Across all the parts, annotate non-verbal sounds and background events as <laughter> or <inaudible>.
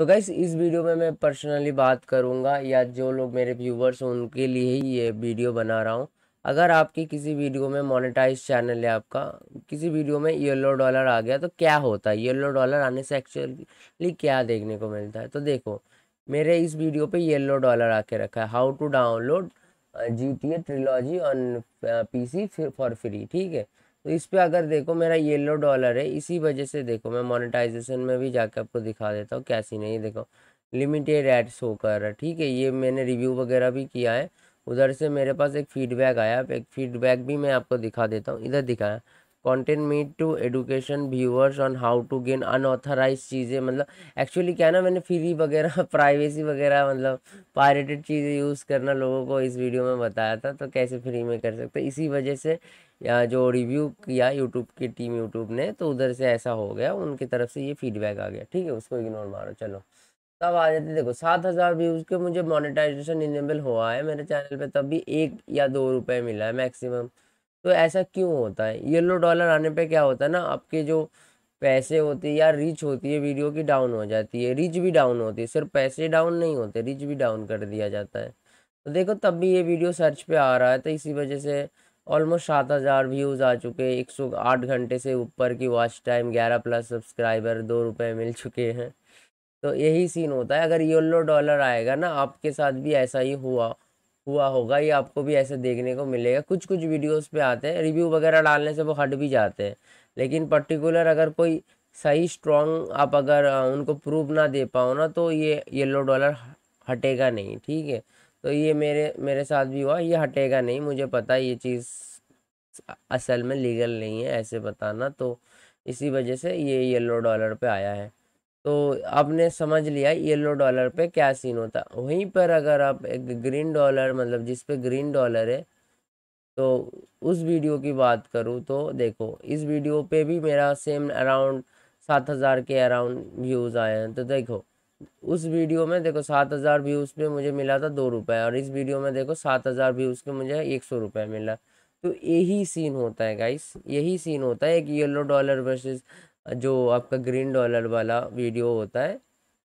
तो गाइस इस वीडियो में मैं पर्सनली बात करूँगा या जो लोग मेरे व्यूवर्स हैं, उनके लिए ही ये वीडियो बना रहा हूँ। अगर आपकी किसी वीडियो में मोनेटाइज चैनल है आपका, किसी वीडियो में येलो डॉलर आ गया तो क्या होता है? येलो डॉलर आने से एक्चुअली क्या देखने को मिलता है? तो देखो, मेरे इस वीडियो पे येलो डॉलर आके रखा है। How to download a trilogy on P C for free ठीक है? तो इस पर अगर देखो मेरा येलो डॉलर है, इसी वजह से देखो मैं मोनिटाइजेशन में भी जाके आपको दिखा देता हूँ कैसी नहीं देखो। लिमिटेड एड शो कर रहा है, ठीक है, ये मैंने रिव्यू वगैरह भी किया है। उधर से मेरे पास एक फीडबैक आया, एक फीडबैक भी मैं आपको दिखा देता हूँ, इधर दिखाया। Content meet to education viewers on how to gain unauthorise चीज़ें मतलब एक्चुअली क्या ना, मैंने फ्री वगैरह <laughs> प्राइवेसी वगैरह मतलब पायरेटेड चीज़ें यूज़ करना लोगों को इस वीडियो में बताया था तो कैसे फ्री में कर सकते इसी वजह से, या जो रिव्यू किया यूट्यूब की टीम यूट्यूब ने तो उधर से ऐसा हो गया, उनकी तरफ़ से ये फीडबैक आ गया, ठीक है? उसको इग्नोर मारो, चलो। तब आ जाते, देखो, सात हज़ार व्यूज़ के मुझे मोनेटाइजेशन इनेबल हुआ है, मेरे चैनल पे तब भी एक या दो रुपए मिला है मैक्सिमम तो ऐसा क्यों होता है? येलो डॉलर आने पे क्या होता है ना, आपके जो पैसे होते हैं या रीच होती है, वीडियो की डाउन हो जाती है। रीच भी डाउन होती है, सिर्फ़ पैसे डाउन नहीं होते, रीच भी डाउन कर दिया जाता है। तो देखो, तब भी ये वीडियो सर्च पे आ रहा है तो इसी वजह से ऑलमोस्ट सात हज़ार व्यूज़ आ चुके हैं, एक सौ आठ घंटे से ऊपर की वॉच टाइम ग्यारह प्लस सब्सक्राइबर दो रुपये मिल चुके हैं। तो यही सीन होता है। अगर येलो डॉलर आएगा ना, आपके साथ भी ऐसा ही हुआ। हुआ होगा, ये आपको भी ऐसे देखने को मिलेगा। कुछ कुछ वीडियोस पे आते हैं रिव्यू वगैरह डालने से वो हट भी जाते हैं। लेकिन पर्टिकुलर अगर कोई सही स्ट्रॉन्ग आप अगर उनको प्रूव ना दे पाओ ना तो ये येलो डॉलर हटेगा नहीं, ठीक है? तो ये मेरे मेरे साथ भी हुआ, ये हटेगा नहीं, मुझे पता है ये चीज़ असल में लीगल नहीं है, ऐसे बताना। तो इसी वजह से ये येलो डॉलर पे आया है। तो आपने समझ लिया येलो डॉलर पे क्या सीन होता। वहीं पर अगर आप एक ग्रीन डॉलर मतलब जिस पे ग्रीन डॉलर है तो उस वीडियो की बात करूँ तो देखो, इस वीडियो पे भी मेरा सेम अराउंड सात हज़ार के अराउंड व्यूज़ आए हैं। तो देखो, उस वीडियो में देखो सात हज़ार व्यूज़ पे मुझे मिला था दो रुपये और इस वीडियो में देखो सात हज़ार व्यूज़ के मुझे एक सौ रुपये मिला। तो यही सीन होता है गाइस यही सीन होता है एक येलो डॉलर वर्सेस जो आपका ग्रीन डॉलर वाला वीडियो होता है,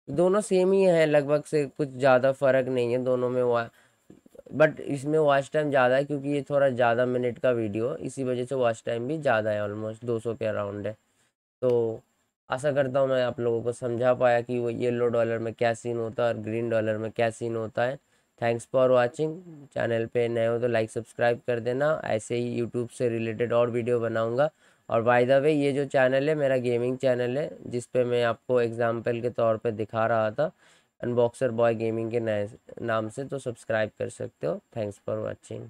दोनों सेम ही हैं, लगभग से कुछ ज़्यादा फ़र्क नहीं है दोनों में वा, बट इसमें वॉच टाइम ज़्यादा है क्योंकि ये थोड़ा ज़्यादा मिनट का वीडियो है, इसी वजह से वॉच टाइम भी ज़्यादा है ऑलमोस्ट 200 के अराउंड है। तो आशा करता हूँ मैं आप लोगों को समझा पाया कि वो येलो डॉलर में क्या सीन होता है और ग्रीन डॉलर में क्या सीन होता है। थैंक्स फॉर वाचिंग, चैनल पे नए हो तो लाइक, सब्सक्राइब कर देना, ऐसे ही यूट्यूब से रिलेटेड और वीडियो बनाऊँगा। और बाय द वे ये जो चैनल है, मेरा गेमिंग चैनल है, जिस पे मैं आपको एग्जांपल के तौर पे दिखा रहा था अनबॉक्सर बॉय गेमिंग के नए नाम से तो सब्सक्राइब कर सकते हो। Thanks for watching